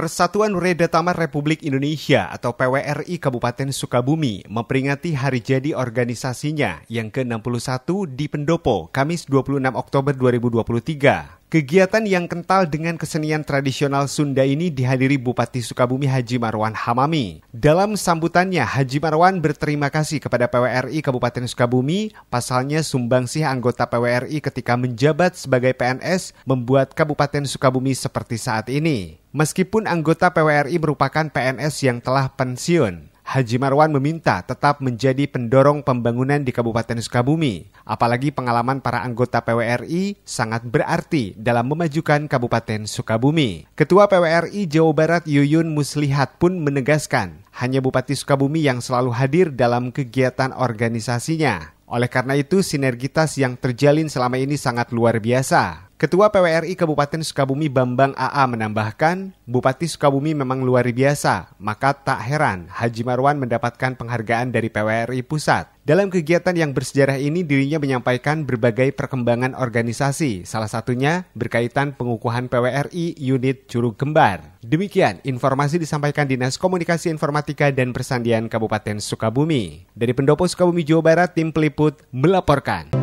Persatuan Reda Tamar Republik Indonesia atau PWRI Kabupaten Sukabumi memperingati hari jadi organisasinya yang ke-61 di Pendopo, Kamis 26 Oktober 2023. Kegiatan yang kental dengan kesenian tradisional Sunda ini dihadiri Bupati Sukabumi Haji Marwan Hamami. Dalam sambutannya, Haji Marwan berterima kasih kepada PWRI Kabupaten Sukabumi, pasalnya sumbangsih anggota PWRI ketika menjabat sebagai PNS membuat Kabupaten Sukabumi seperti saat ini. Meskipun anggota PWRI merupakan PNS yang telah pensiun, Haji Marwan meminta tetap menjadi pendorong pembangunan di Kabupaten Sukabumi. Apalagi pengalaman para anggota PWRI sangat berarti dalam memajukan Kabupaten Sukabumi. Ketua PWRI Jawa Barat Yuyun Muslihat pun menegaskan, hanya Bupati Sukabumi yang selalu hadir dalam kegiatan organisasinya. Oleh karena itu, sinergitas yang terjalin selama ini sangat luar biasa. Ketua PWRI Kabupaten Sukabumi Bambang AA menambahkan, Bupati Sukabumi memang luar biasa, maka tak heran Haji Marwan mendapatkan penghargaan dari PWRI Pusat. Dalam kegiatan yang bersejarah ini dirinya menyampaikan berbagai perkembangan organisasi, salah satunya berkaitan pengukuhan PWRI unit Curug Kembar. Demikian informasi disampaikan Dinas Komunikasi Informatika dan Persandian Kabupaten Sukabumi. Dari Pendopo Sukabumi Jawa Barat, tim peliput melaporkan.